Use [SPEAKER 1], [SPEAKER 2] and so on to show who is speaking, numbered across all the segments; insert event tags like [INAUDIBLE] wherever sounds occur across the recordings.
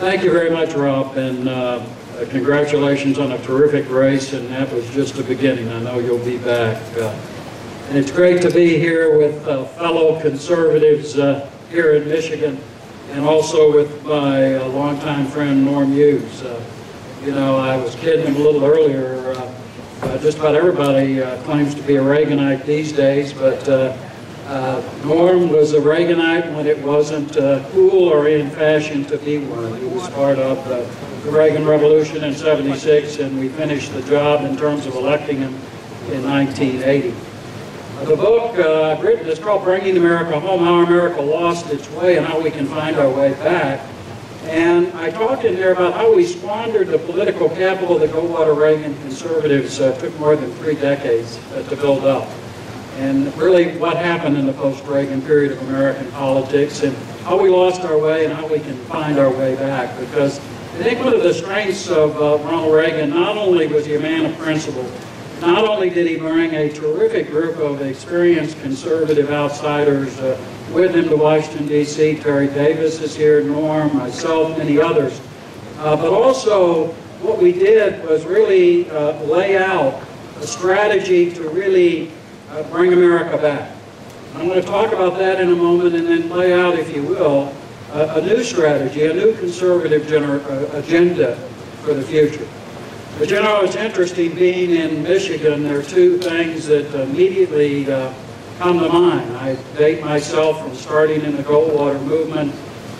[SPEAKER 1] Thank you very much, Rob, and uh, congratulations on a terrific race, and that was just the beginning. I know you'll be back. Uh, and it's great to be here with uh, fellow conservatives uh, here in Michigan, and also with my uh, longtime friend Norm Hughes. Uh, you know, I was kidding him a little earlier. Uh, just about everybody uh, claims to be a Reaganite these days, but uh, Norm was a Reaganite when it wasn't cool or in fashion to be one. He was part of the, Reagan Revolution in 76, and we finished the job in terms of electing him in 1980. Uh, the book uh, written is called Bringing America Home, How America Lost Its Way and How We Can Find Our Way Back. And I talked in there about how we squandered the political capital the Goldwater Reagan conservatives uh, took more than three decades uh, to build up and really what happened in the post-Reagan period of American politics and how we lost our way and how we can find our way back. Because I think one of the strengths of uh, Ronald Reagan, not only was he a man of principle, not only did he bring a terrific group of experienced conservative outsiders uh, with him to Washington, D.C., Terry Davis is here, Norm, myself, many others, uh, but also what we did was really uh, lay out a strategy to really uh, bring America back. I'm going to talk about that in a moment and then lay out, if you will, a, new strategy, a new conservative uh, agenda for the future. But you know, it's interesting being in Michigan, there are two things that immediately uh, come to mind. I date myself from starting in the Goldwater movement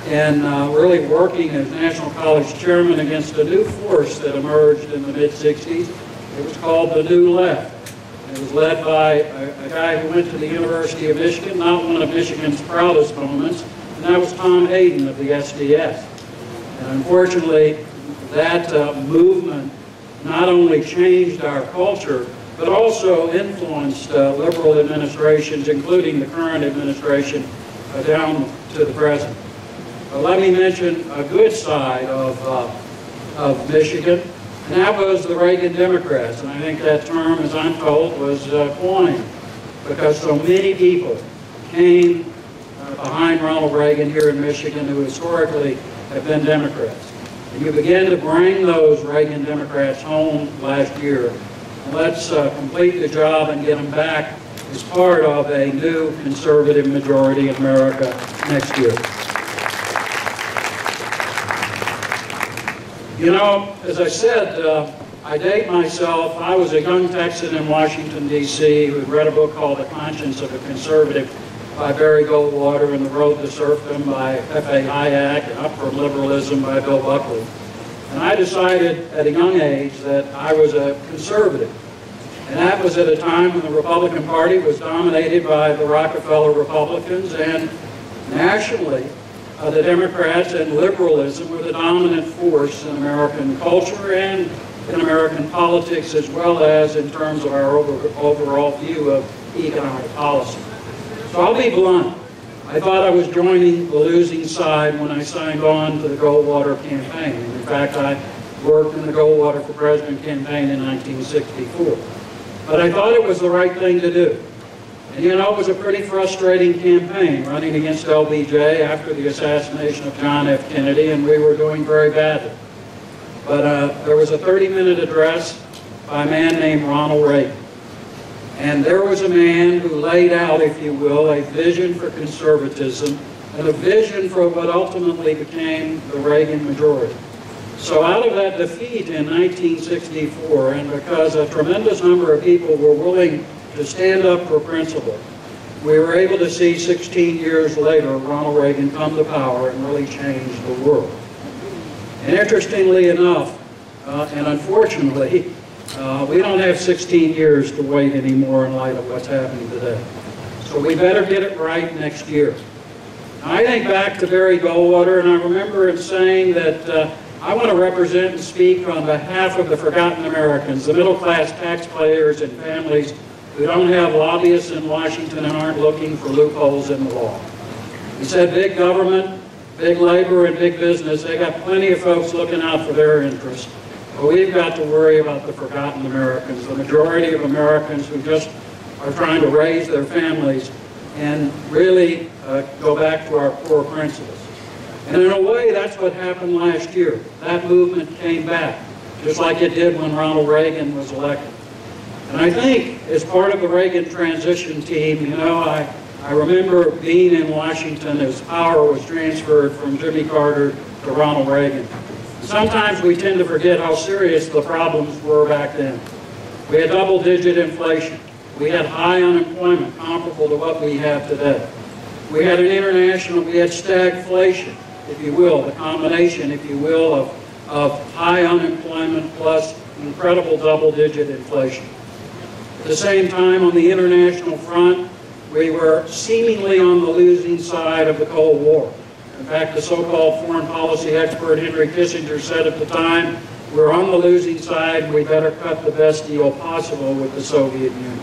[SPEAKER 1] and uh, really working as National College Chairman against a new force that emerged in the mid-60s. It was called the New Left. It was led by a, a, guy who went to the University of Michigan, not one of Michigan's proudest moments, and that was Tom Hayden of the SDS. And unfortunately, that uh, movement not only changed our culture, but also influenced uh, liberal administrations, including the current administration, uh, down to the present. Let me mention a good side of, uh, of Michigan. And that was the Reagan Democrats. And I think that term, as I'm told, was coined because so many people came behind Ronald Reagan here in Michigan who historically have been Democrats. And you begin to bring those Reagan Democrats home last year. Let's uh, complete the job and get them back as part of a new conservative majority in America next year. You know, as I said, uh, I date myself. I was a young Texan in Washington, D.C., who read a book called The Conscience of a Conservative by Barry Goldwater and The Road to Serfdom by F.A. Hayek and Up from Liberalism by Bill Buckley. And I decided at a young age that I was a conservative. And that was at a time when the Republican Party was dominated by the Rockefeller Republicans and nationally uh, the Democrats and liberalism were the dominant force in American culture and in American politics as well as in terms of our over, overall view of economic policy. So I'll be blunt. I thought I was joining the losing side when I signed on to the Goldwater campaign. In fact, I worked in the Goldwater for President campaign in 1964. But I thought it was the right thing to do. And you know, it was a pretty frustrating campaign running against LBJ after the assassination of John F. Kennedy, and we were doing very badly. But uh, there was a 30-minute address by a man named Ronald Reagan. And there was a man who laid out, if you will, a vision for conservatism and a vision for what ultimately became the Reagan majority. So out of that defeat in 1964, and because a tremendous number of people were willing to stand up for principle. We were able to see 16 years later Ronald Reagan come to power and really change the world. And interestingly enough, uh, and unfortunately, [LAUGHS] uh, we don't have 16 years to wait anymore in light of what's happening today. So we better get it right next year. I think back to Barry Goldwater, and I remember him saying that uh, I want to represent and speak on behalf of the forgotten Americans, the middle-class taxpayers and families who don't have lobbyists in Washington and aren't looking for loopholes in the law. He said big government, big labor, and big business, they got plenty of folks looking out for their interests. We've got to worry about the forgotten Americans, the majority of Americans who just are trying to raise their families and really uh, go back to our core principles. And in a way, that's what happened last year. That movement came back, just like it did when Ronald Reagan was elected. And I think as part of the Reagan transition team, you know, I, I remember being in Washington as power was transferred from Jimmy Carter to Ronald Reagan. Sometimes we tend to forget how serious the problems were back then. We had double-digit inflation. We had high unemployment comparable to what we have today. We had an international, we had stagflation, if you will, the combination, if you will, of, of high unemployment plus incredible double-digit inflation. At the same time, on the international front, we were seemingly on the losing side of the Cold War. In fact, the so-called foreign policy expert Henry Kissinger said at the time, we're on the losing side, we better cut the best deal possible with the Soviet Union.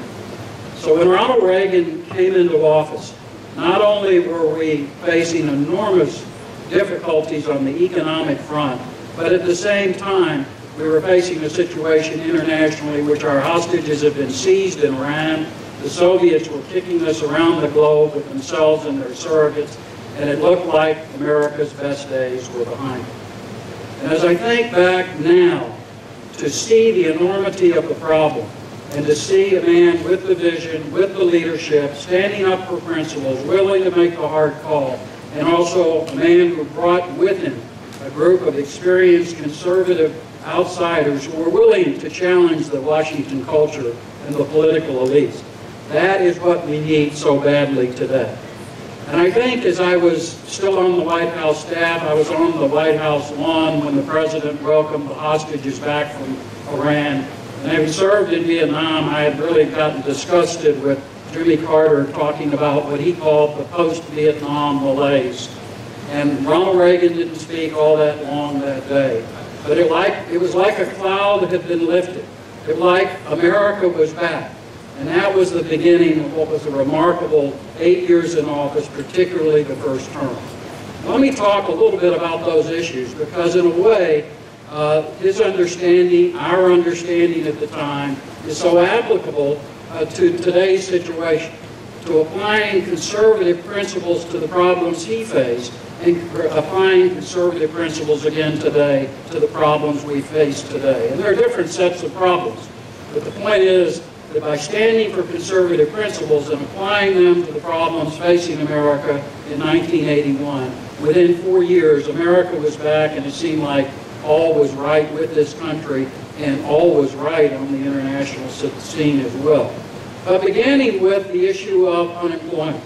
[SPEAKER 1] So when Ronald Reagan came into office, not only were we facing enormous difficulties on the economic front, but at the same time, we were facing a situation internationally which our hostages had been seized in Iran. The Soviets were kicking us around the globe with themselves and their surrogates, and it looked like America's best days were behind us. And as I think back now to see the enormity of the problem, and to see a man with the vision, with the leadership, standing up for principles, willing to make the hard call, and also a man who brought with him a group of experienced conservative outsiders who were willing to challenge the Washington culture and the political elites. That is what we need so badly today. And I think as I was still on the White House staff, I was on the White House lawn when the president welcomed the hostages back from Iran and having served in Vietnam, I had really gotten disgusted with Jimmy Carter talking about what he called the post-Vietnam malaise. And Ronald Reagan didn't speak all that long that day. But it, like, it was like a cloud had been lifted. It like America was back. And that was the beginning of what was a remarkable eight years in office, particularly the first term. Let me talk a little bit about those issues because in a way, uh, his understanding, our understanding at the time, is so applicable uh, to today's situation, to applying conservative principles to the problems he faced, and applying conservative principles again today to the problems we face today. And there are different sets of problems, but the point is that by standing for conservative principles and applying them to the problems facing America in 1981, within four years, America was back and it seemed like all was right with this country and all was right on the international scene as well. But beginning with the issue of unemployment.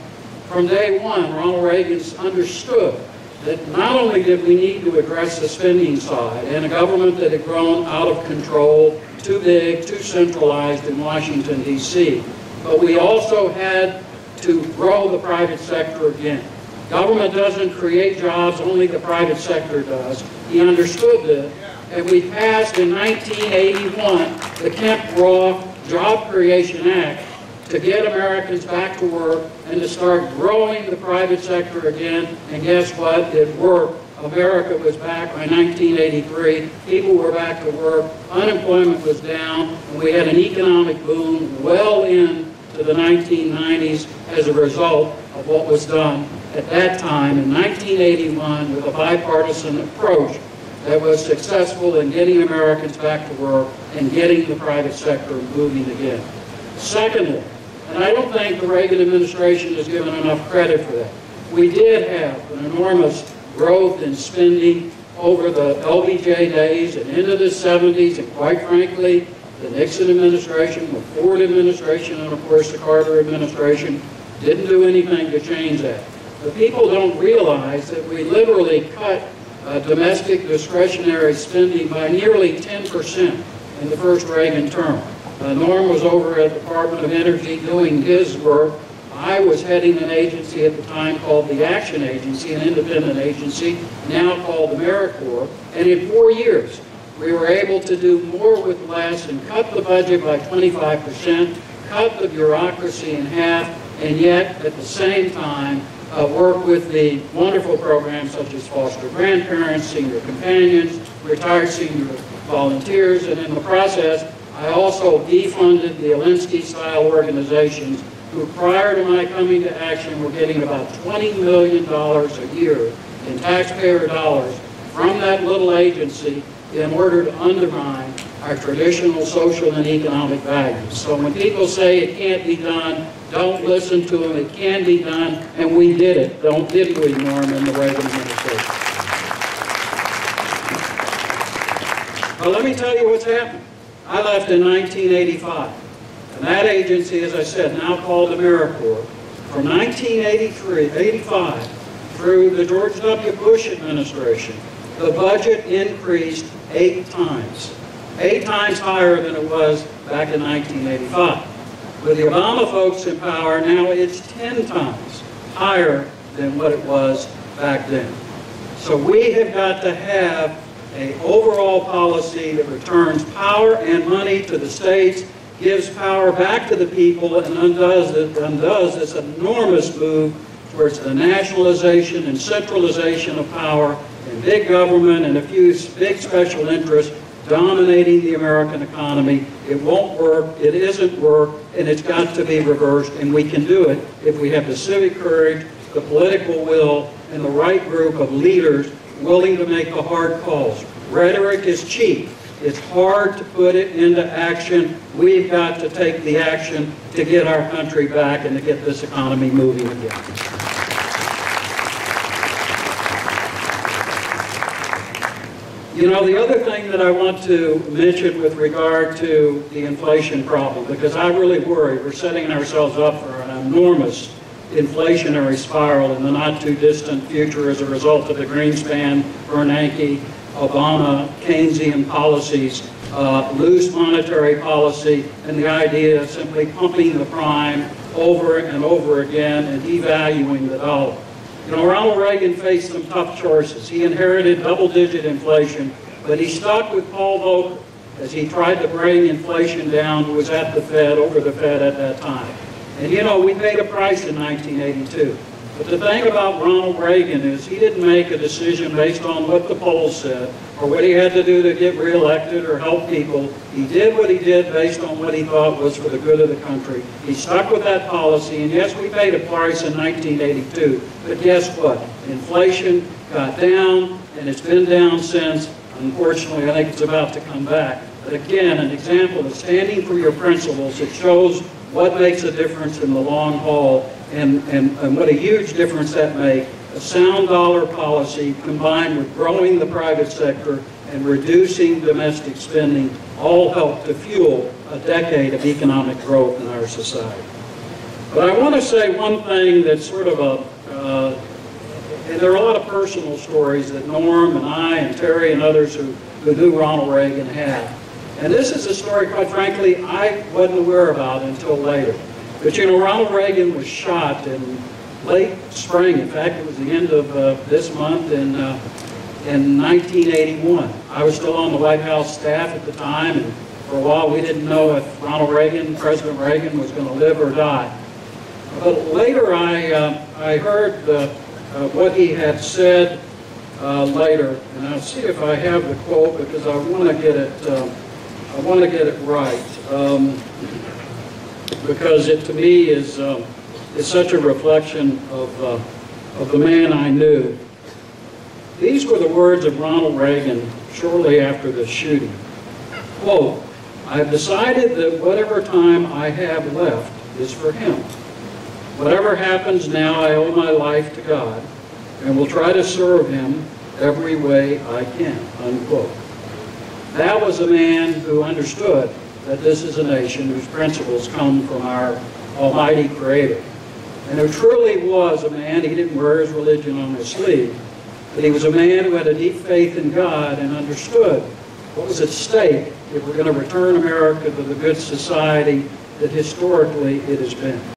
[SPEAKER 1] From day one, Ronald Reagan understood that not only did we need to address the spending side and a government that had grown out of control, too big, too centralized in Washington, D.C., but we also had to grow the private sector again. Government doesn't create jobs, only the private sector does. He understood this. And we passed in 1981 the Kemp-Roth Job Creation Act to get Americans back to work and to start growing the private sector again. And guess what? It worked. America was back by 1983. People were back to work. Unemployment was down. And we had an economic boom well into the 1990s as a result of what was done at that time in 1981 with a bipartisan approach that was successful in getting Americans back to work and getting the private sector moving again. Secondly, and I don't think the Reagan administration has given enough credit for that, we did have an enormous growth in spending over the LBJ days and into the 70s, and quite frankly, the Nixon administration, the Ford administration, and of course the Carter administration didn't do anything to change that. The people don't realize that we literally cut uh, domestic discretionary spending by nearly 10% in the first Reagan term. Uh, Norm was over at the Department of Energy doing his work. I was heading an agency at the time called the Action Agency, an independent agency, now called AmeriCorps. And in four years, we were able to do more with less and cut the budget by 25%, cut the bureaucracy in half, and yet at the same time uh, work with the wonderful programs such as foster grandparents, senior companions, retired senior volunteers, and in the process, I also defunded the Alinsky-style organizations who prior to my coming to action were getting about $20 million a year in taxpayer dollars from that little agency in order to undermine our traditional social and economic values. So when people say it can't be done, don't listen to them. It can be done, and we did it. Don't didn't we, Norm, in the Reagan administration? Well, let me tell you what's happened. I left in 1985, and that agency, as I said, now called AmeriCorps, from 1983, 85, through the George W. Bush administration, the budget increased eight times. Eight times higher than it was back in 1985. With the Obama folks in power, now it's 10 times higher than what it was back then. So we have got to have a overall policy that returns power and money to the states, gives power back to the people, and undoes, it, undoes this enormous move towards the nationalization and centralization of power and big government and a few big special interests dominating the American economy. It won't work, it isn't work, and it's got to be reversed, and we can do it if we have the civic courage, the political will, and the right group of leaders willing to make the hard calls. Rhetoric is cheap. It's hard to put it into action. We've got to take the action to get our country back and to get this economy moving again. You know, the other thing that I want to mention with regard to the inflation problem, because I really worry we're setting ourselves up for an enormous inflationary spiral in the not too distant future as a result of the Greenspan, Bernanke, Obama, Keynesian policies, uh, loose monetary policy, and the idea of simply pumping the prime over and over again and devaluing the dollar. You know, Ronald Reagan faced some tough choices. He inherited double-digit inflation, but he stuck with Paul Volcker as he tried to bring inflation down, who was at the Fed, over the Fed at that time. And you know, we paid a price in 1982. But the thing about Ronald Reagan is he didn't make a decision based on what the polls said or what he had to do to get reelected or help people. He did what he did based on what he thought was for the good of the country. He stuck with that policy, and yes, we paid a price in 1982. But guess what? Inflation got down, and it's been down since. Unfortunately, I think it's about to come back. But again, an example of standing for your principles. It shows what makes a difference in the long haul and, and, and what a huge difference that makes. A sound dollar policy combined with growing the private sector and reducing domestic spending all help to fuel a decade of economic growth in our society. But I want to say one thing that's sort of a, uh, and there are a lot of personal stories that Norm and I and Terry and others who, who knew Ronald Reagan had. And this is a story, quite frankly, I wasn't aware about until later. But you know, Ronald Reagan was shot in late spring. In fact, it was the end of uh, this month in, uh, in 1981. I was still on the White House staff at the time, and for a while we didn't know if Ronald Reagan, President Reagan, was going to live or die. But later I, uh, I heard uh, uh, what he had said uh, later, and I'll see if I have the quote because I want to get it. I want to get it right um, because it to me is um, is such a reflection of uh, of the man I knew. These were the words of Ronald Reagan shortly after the shooting. Quote, I've decided that whatever time I have left is for him. Whatever happens now, I owe my life to God and will try to serve him every way I can, unquote. That was a man who understood that this is a nation whose principles come from our almighty creator. And there truly was a man, he didn't wear his religion on his sleeve, but he was a man who had a deep faith in God and understood what was at stake if we're going to return America to the good society that historically it has been.